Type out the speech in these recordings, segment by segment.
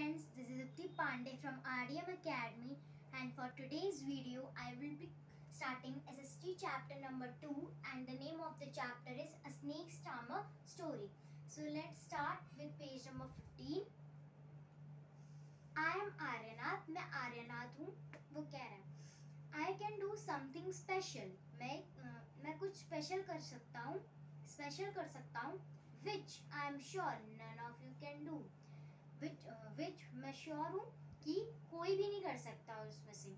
friends, this is Upti Pandey from RDM Academy and for today's video I will be starting SST chapter number 2 and the name of the chapter is A Snake Charmer Story. So let's start with page number 15. I am Aryanath मैं आर्यनाथ हूँ वो कह रहा है I can do something special मैं uh, मैं कुछ special कर सकता हूँ स्पेशल कर सकता हूँ which I am sure none of you can do which which मैं श्योर हूँ कि कोई भी नहीं कर सकता उसमें से।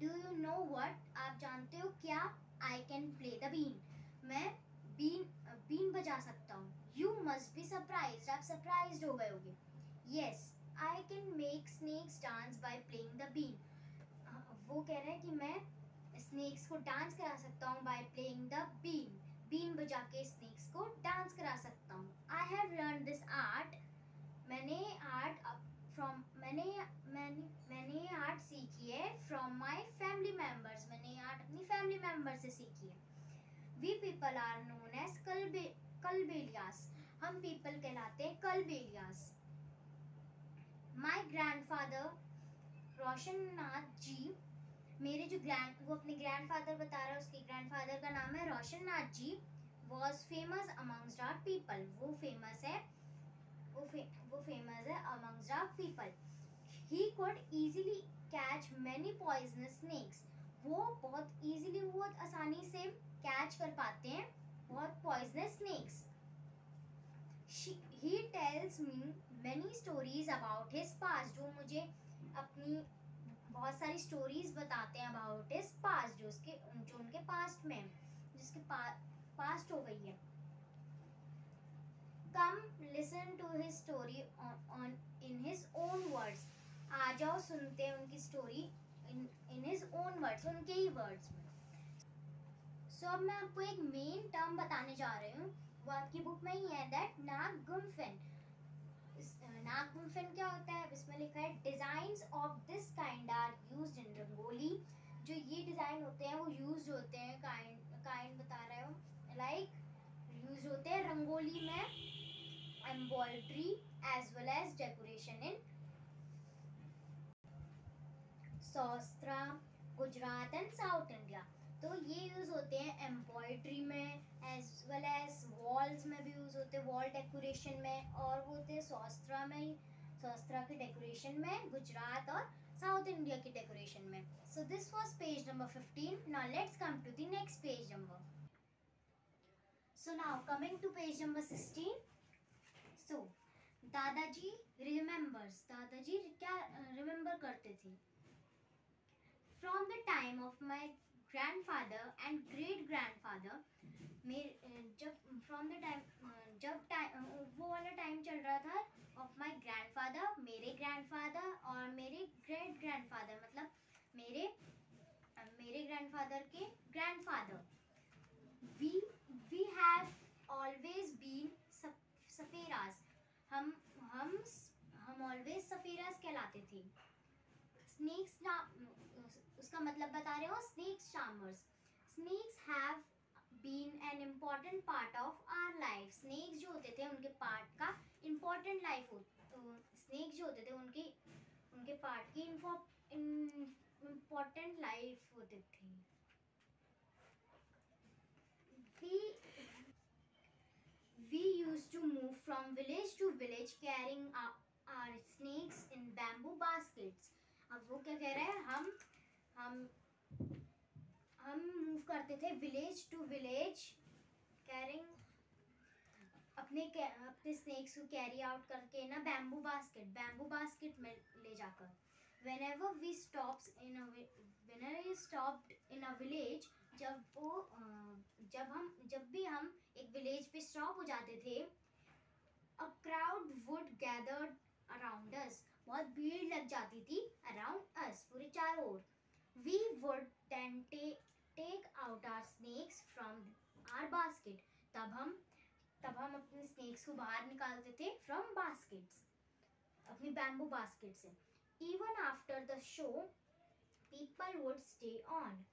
डू यू नो वट आप जानते हो क्या? I can play the bean मैं बीन बीन बजा सकता हूँ। यू मस्ट बी सरप्राइज़ आप सरप्राइज़ हो गए होगे। Yes I can make snakes dance by playing the bean वो कह रहे हैं कि मैं स्नेक्स को डांस करा सकता हूँ by playing the bean bean बजा के स्नेक्स को डांस करा सकता हूँ। I have learn this art मैंने आर्ट फ्रॉम मैंने मैंने मैंने आर्ट सीखी है फ्रॉम माय फैमिली मेंबर्स मैंने आर्ट अपनी फैमिली मेंबर से सीखी है। We people are known as Kalbe Kalbelias हम पीपल कहलाते हैं कलबेलियास माय ग्रैंडफादर रोशन नाथ जी, मेरे जो ग्रैंड वो अपने ग्रैंडफादर बता रहा है, उसके ग्रैंडफादर का नाम है Roshan Nath ji was famous amongst our people वो फ़ेमस है वो फे, वो फ़ेमस है amongst our people he could easily catch many poisonous snakes वो बहुत इजीली बहुत आसानी से कैच कर पाते हैं बहुत poisonous snakes he tells me many stories about his past जो मुझे अपनी बहुत सारी स्टोरीज बताते हैं अबाउट हिज पास्ट जो उसके जो उनके पास्ट में जिसके पा, पास्ट हो गई है। Come listen to his story on in his own words आ जाओ सुनते हैं उनकी story in his own words उनके ही वर्ड्स में। सो अब मैं आपको एक मेन टर्म बताने जा रही हूँ। वो आपकी बुक में ही है दैट नाग गुम्फिन नाग गुम्फिन क्या होता है? इसमें लिखा है design of this kind are use in rangoli जो ये डिज़ाइन होते हैं, वो यूज़ होते हैं काइंड काइंड बता रहे हो। लाइक यूज़ होते हैं रंगोली में। Embroidery as well as decoration in Saurashtra Gujarat and south India तो ये यूज़ होते हैं एम्ब्रॉयड्री में एज वेल एज वॉल्स में भी यूज़ होते हैं वॉल डेकोरेशन में, और वो होते हैं सौस्त्रा में सौस्त्रा की डेकोरेशन में गुजरात और साउथ इंडिया की डेकोरेशन में. So this was page number fifteen now let's come to the next page number so now coming to page number sixteen so Dadaji remembers दादाजी क्या रिमेम्बर करते थे? From the time of my grandfather and great grandfather मेरे जब from the time जब time वो वाला time चल रहा था ऑफ़ माय ग्रैंडफादर मेरे ग्रैंडफादर और मेरे ग्रेट ग्रैंडफादर मतलब मेरे मेरे ग्रैंडफादर के grandfather we we have always सफेराज। हम हम हम ऑलवेज सफेराज कहलाते थे। स्नेक्स उसका मतलब बता रहे हो snakes charmers snakes have been an important part of our life snakes जो होते थे, उनके पार्ट का इंपॉर्टेंट लाइफ हो स्नेक्स जो होते थे, उनके उनके पार्ट की इंपॉर्टेंट लाइफ होते थे we used to move from village to village carrying our, our snakes in bamboo baskets. अब वो क्या कह रहे हैं? हम हम हम मूव करते थे विलेज टू विलेज कैरिंग अपने अपने स्नेक्स को कैरी आउट करके ना बैम्बू बास्केट बैम्बू बास्केट में ले जाकर। Whenever we stops in whenever stopped in a village जब वो जब हम जब भी हम एक विलेज पे स्टॉप हो जाते थे a crowd would gathered around us बहुत भीड़ लग जाती थी अराउंड अस पूरे चारों ओर। We would then take out our snakes from our basket तब हम तब हम अपने स्नेक्स को बाहर निकालते थे फ्रॉम बास्केट्स अपनी बैम्बू बास्केट से। Even after the show people would stay on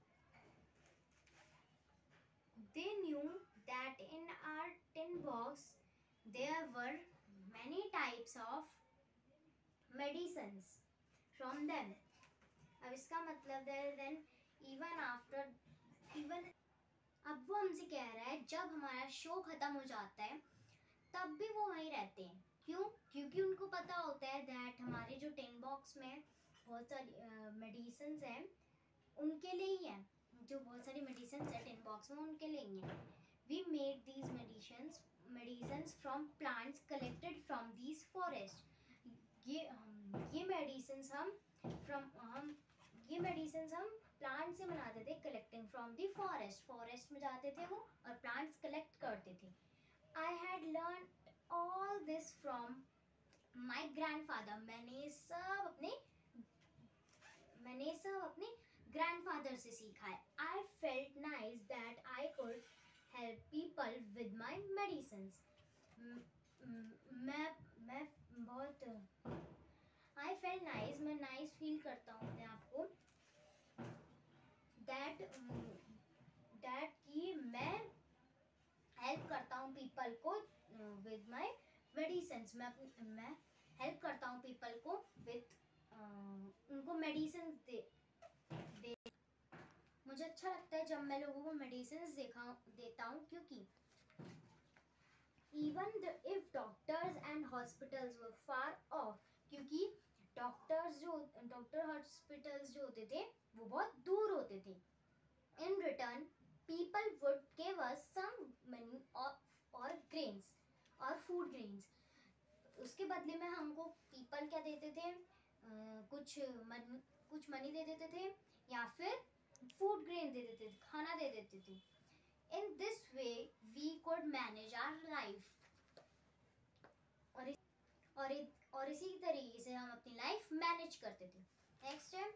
they knew that in our tin box there were many types of medicines from them. अब इसका मतलब देन इवन आफ्टर इवन अब वो हमसे कह रहा है जब हमारा शो खत्म हो जाता है तब भी वो वहीं रहते हैं। क्यों? क्योंकि उनको पता होता है दैट हमारे जो टेन बॉक्स में बहुत सारी मेडिसिन uh, हैं उनके लिए ही हैं। जो बहुत सारी मेडिसिन है टेन बॉक्स में उनके लिए ही हैं। We made these medicine medicine from plants collected from these forest ये ये मेडिसिन हम फ्रॉम हम, ये मेडिसिन हम प्लांट से बनाते थे collecting from the forest forest में जाते थे वो और प्लांट्स कलेक्ट करते थे। I had learn all this from my grandfather मैंने सब अपने, मैंने सब अपने ग्रैंडफादर से सीखा है। I felt nice that I could help people with my medicine मैं मैं बहुत आई फेल नाइस मैं नाइस फील करता हूँ अपने आप को। दैट दैट कि मैं हेल्प करता हूँ पीपल को विद माय मेडिसिन मैं मैं हेल्प करता हूँ पीपल को uh, उनको दे दे मुझे अच्छा लगता है जब मैं लोगों को मेडिसिन देखा देता हूँ क्योंकि even if doctors and hospitals were far off क्योंकि डॉक्टर्स जो डॉक्टर हॉस्पिटल्स जो होते थे वो बहुत दूर होते थे। In return people would give us some money और ग्रेन्स और फ़ूड ग्रेन्स उसके बदले में हमको पीपल क्या देते थे? uh, कुछ मन, कुछ मनी दे देते थे या फिर फ़ूड ग्रेन दे देते थे, खाना दे देते थे। In this way we could manage our life और और इसी तरीके से हम अपनी लाइफ मैनेज करते थे। नेक्स्ट है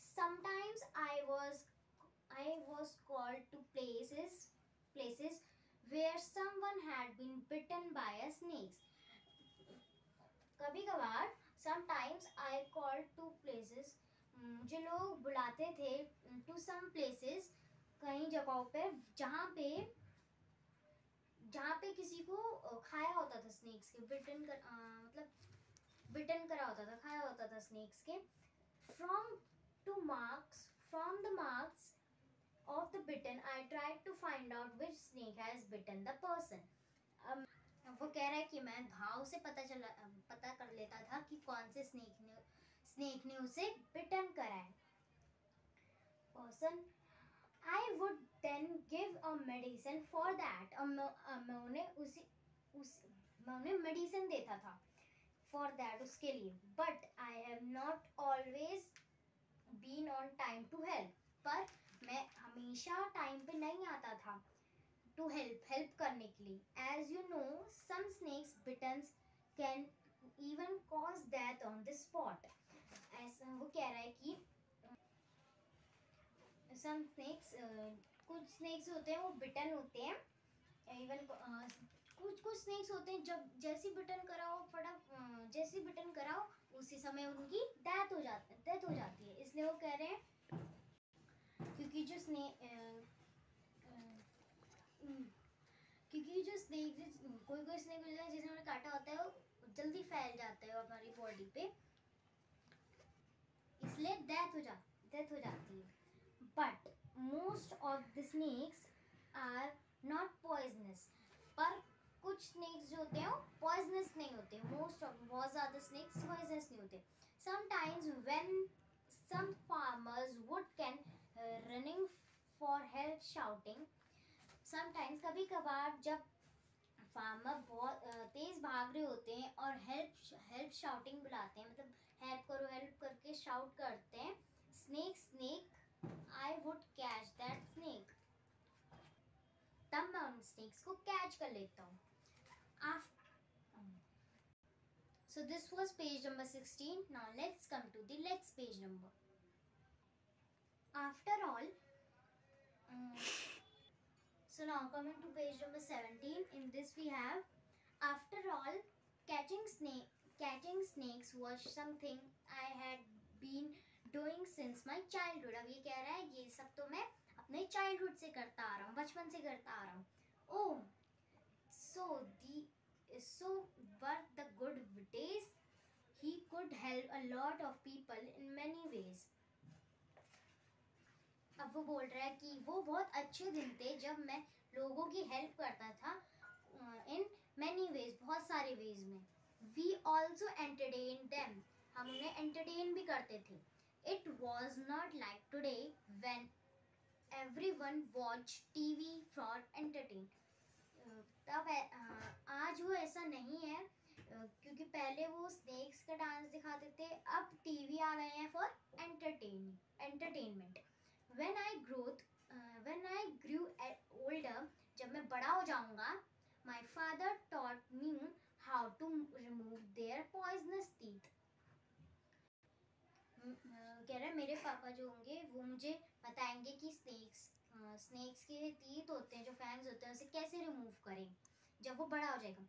sometimes I was I was called to places places where someone had been bitten by a snakes कभी कभार sometimes I called to places मुझे लोग बुलाते थे टू सम प्लेसेस कई जगहों पे, जहाँ पे जहाँ पे किसी को खाया होता था स्नेक्स के बिटन कर मतलब बिटन करा होता था, खाया होता था स्नेक्स के। From to marks from the marks of the bitten I try to find out which snake has bitten the person वो कह रहा है कि मैं घाव से पता चला पता कर लेता था कि कौन से स्नेक ने स्नेक ने उसे बिटन करा है person I would then give a medicine for that मैं उसी, उस, मैं उन्हें मेडिसिन देता था फॉर दैट उसके लिए। But I have not always been on time to help पर मैं हमेशा टाइम पे नहीं आता था टू हेल्प हेल्प करने के लिए। As you know some snakes bitens can even cause death on the spot ऐसा वो कह रहा है कि सम स्नेक्स कुछ स्नेक्स होते हैं, वो बिटन होते हैं। इवन कुछ कुछ स्नेक्स होते हैं, जब जैसी बटन कराओ फटाक जैसी बटन कराओ, उसी समय उनकी डेथ हो जाती डेथ हो जाती है। इसलिए वो कह रहे हैं, क्योंकि जो स्नेक क्योंकि जो स्नेक कोई कोई स्नेक होता है जिसे काटा होता है, वो जल्दी फैल जाता है हमारी बॉडी पे। इसलिए डेथ हो जा डेथ हो जाती है। But most of the snakes are not poisonous पर कुछ स्नेक्स जो होते हैं पॉइजनस नहीं होते। मोस्ट ऑफ़ बहुत ज़्यादा स्नेक्स पॉइजनस नहीं होते। Sometimes when some farmers would can running for help shouting sometimes कभी कभार जब फार्मर बहुत uh, तेज़ भाग रहे होते हैं और हेल्प हेल्प शाउटिंग बुलाते हैं मतलब हेल्प करो हेल्प करके शाउट करते हैं snake snake I would catch that snake तब मैं उन स्नेक्स को कैच कर लेता हूँ this was page number 16 now let's come to the next page number after all um, so now coming to page number 17 in this we have after all catching snake catching snakes was something i had been doing since my childhood अब ये कह रहा है ये सब तो मैं अपने childhood से करता आ रहा हूँ बचपन से करता आ रहा हूँ oh so the so were the good days he could help a lot of people in many ways. अब वो बोल रहा है कि वो बहुत अच्छे दिन थे जब मैं लोगों की हेल्प करता था इन मैनी वेज बहुत सारे वेज में वी ऑल्सो एंटरटेन देम हम उन्हें एंटरटेन भी करते थे। It was not like today when every one watch T V for entertain तब आज वो ऐसा नहीं है। क्योंकि पहले वो स्नेक्स का डांस दिखाते थे, अब टीवी आ गए हैं for entertain entertainment when I growth when I grew older जब मैं बड़ा हो जाऊँगा my father taught me how to their poisonous teeth कह रहे मेरे पापा जो होंगे, वो मुझे बताएँगे कि स्नेक्स स्नेक्स के तीत होते हैं, जो फैंग्स होते हैं, उसे कैसे रिमूव करें, जब वो बड़ा हो जाएगा।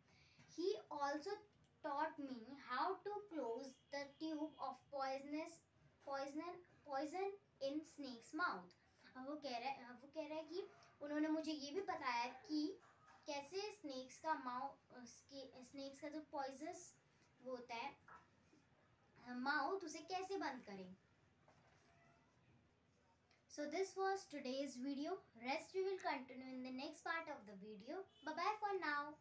He also taught me how to close the tube of poisonous poison poison in snake's mouth. अब वो कह रहा है वो कह रहा है कि उन्होंने मुझे ये भी बताया कि कैसे स्नेक्स का माउथ स्नेक्स का जो पॉइजनस वो होता है माउथ उसे कैसे बंद करें? So this was today's video rest you will continue in the next part of the video bye for now